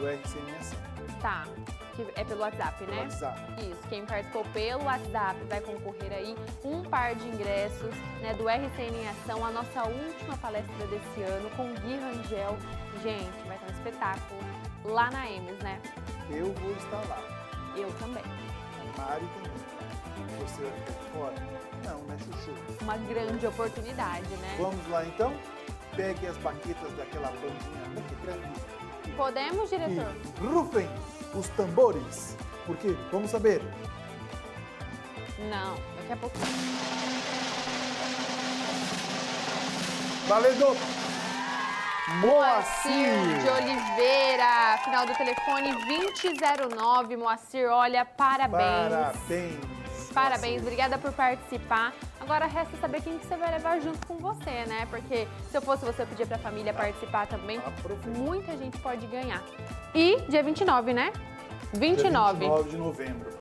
do RCN Ação. Tá, que é pelo WhatsApp, Pelo né? WhatsApp. Isso, quem participou pelo WhatsApp vai concorrer aí um par de ingressos né, do RCN em Ação, a nossa última palestra desse ano com Gui Rangel. Gente, vai ter um espetáculo lá na Emes, né? Eu vou estar lá. Eu também. A Mari também. Você vai ficar fora? Não, né, Chuchu? Uma grande oportunidade, né? Vamos lá então? Pegue as baquetas daquela grande Podemos, diretor? e rufem os tambores. Porque, vamos saber, Não, daqui a pouquinho. valendo! Moacir Moacir! de Oliveira, final do telefone 2009. Moacir, olha, parabéns. Parabéns! Parabéns, obrigada por participar. Agora resta saber quem que você vai levar junto com você, né? Porque se eu fosse você, eu pedia pra família participar também. Aproveita. Muita gente pode ganhar. E dia 29, né? Dia 29. 29 de novembro.